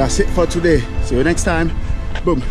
that's it for today. See you next time. Boom.